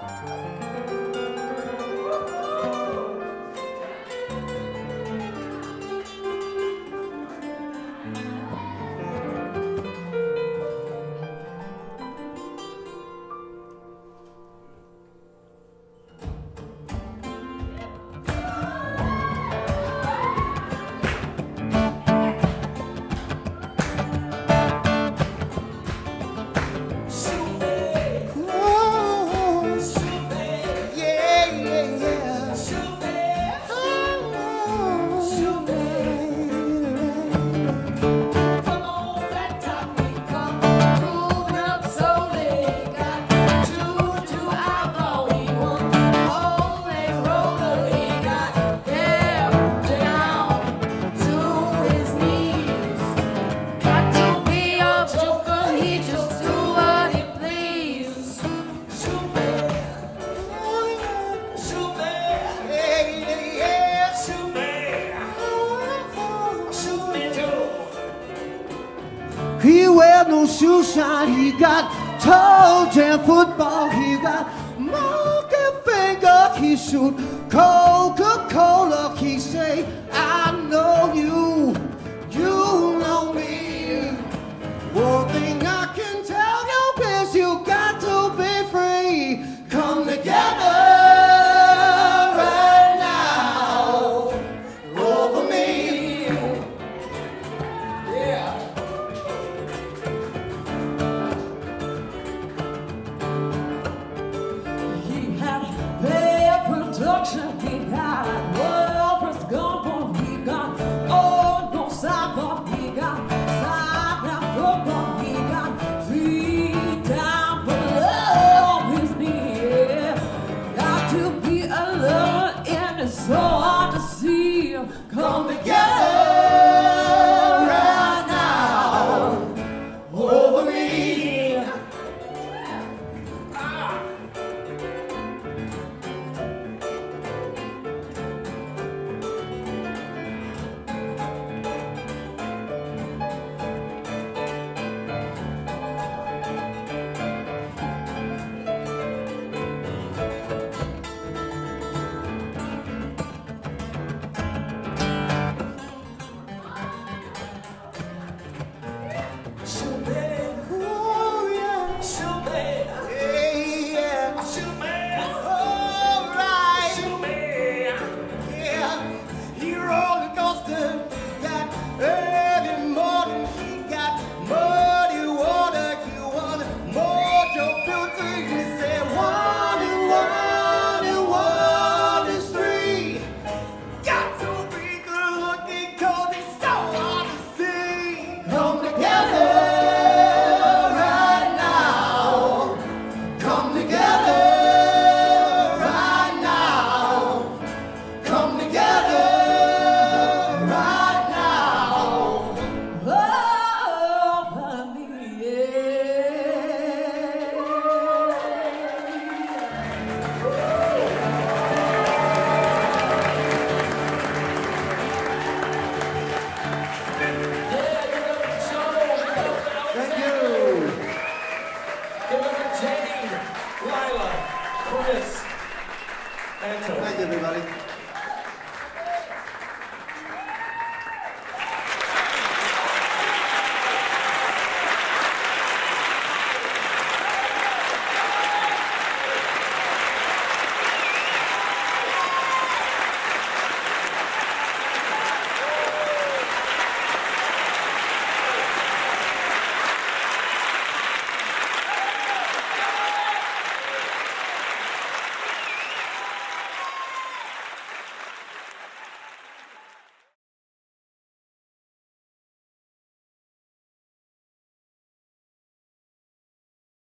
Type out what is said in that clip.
Bye. He wear no shoe shine. He got toes and football. He got monkey finger. He shoot Coca-Cola. so hard to see. Come together. Jenny, Lila, Chris, and Tony. Thank you, everybody.